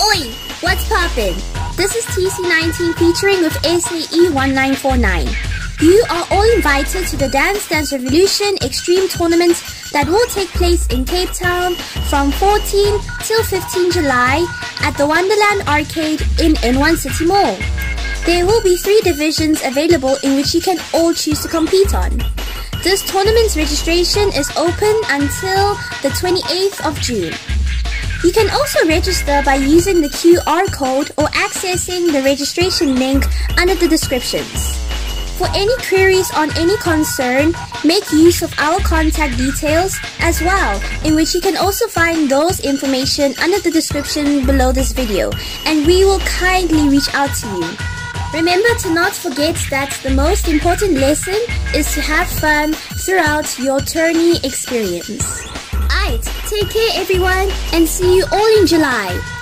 Oi, what's poppin'? This is TC19 featuring with ACE1949. You are all invited to the Dance Dance Revolution Extreme Tournament that will take place in Cape Town from 14 till 15 July at the Wonderland Arcade in N1 City Mall. There will be three divisions available in which you can all choose to compete on. This tournament's registration is open until the 28th of June. You can also register by using the QR code or accessing the registration link under the descriptions. For any queries on any concern, make use of our contact details as well, in which you can also find those information under the description below this video, and we will kindly reach out to you. Remember to not forget that the most important lesson is to have fun throughout your tourney experience. Take care everyone and see you all in July.